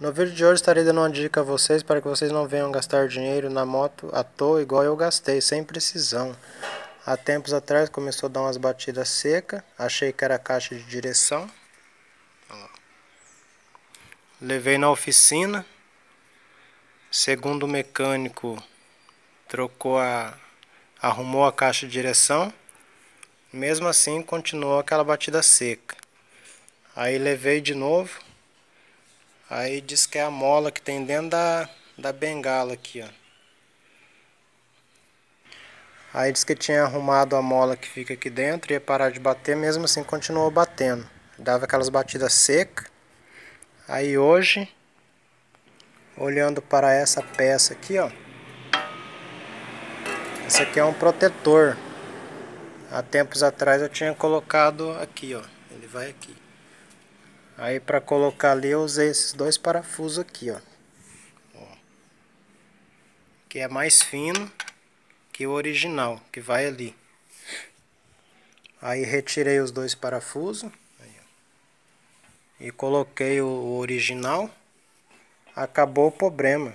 No vídeo de hoje estarei dando uma dica a vocês para que vocês não venham gastar dinheiro na moto à toa igual eu gastei, sem precisão. Há tempos atrás começou a dar umas batidas secas, achei que era caixa de direção. Levei na oficina, segundo o mecânico trocou a arrumou a caixa de direção, mesmo assim continuou aquela batida seca. Aí levei de novo, Aí diz que é a mola que tem dentro da, da bengala aqui, ó. Aí diz que tinha arrumado a mola que fica aqui dentro, ia parar de bater, mesmo assim continuou batendo. Dava aquelas batidas secas. Aí hoje, olhando para essa peça aqui, ó. Esse aqui é um protetor. Há tempos atrás eu tinha colocado aqui, ó. Ele vai aqui. Aí para colocar ali eu usei esses dois parafusos aqui, ó. ó. Que é mais fino que o original, que vai ali. Aí retirei os dois parafusos. E coloquei o original. Acabou o problema.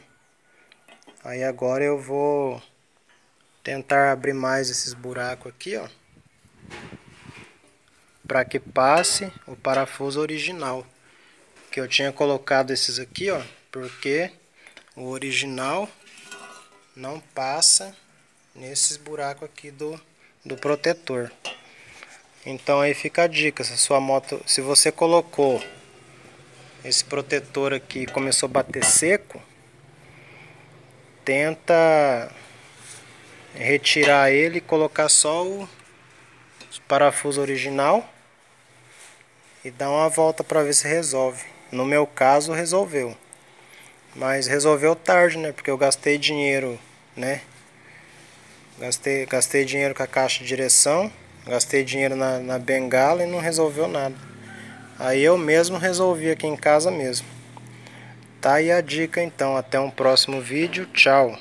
Aí agora eu vou tentar abrir mais esses buracos aqui, ó para que passe o parafuso original. Que eu tinha colocado esses aqui, ó, porque o original não passa nesses buracos aqui do, do protetor. Então aí fica a dica, se a sua moto, se você colocou esse protetor aqui começou a bater seco, tenta retirar ele e colocar só o parafuso original e dá uma volta para ver se resolve. No meu caso resolveu. Mas resolveu tarde, né? Porque eu gastei dinheiro, né? Gastei, gastei dinheiro com a caixa de direção, gastei dinheiro na, na bengala e não resolveu nada. Aí eu mesmo resolvi aqui em casa mesmo. Tá aí a dica então, até um próximo vídeo, tchau!